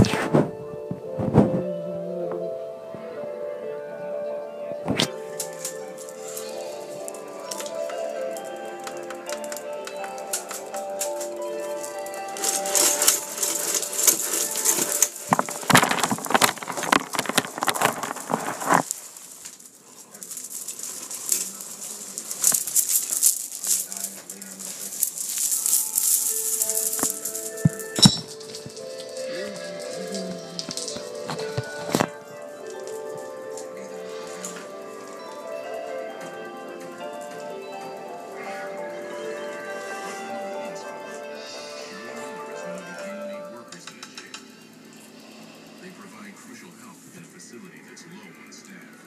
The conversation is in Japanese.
you crucial help in a facility that's low on staff.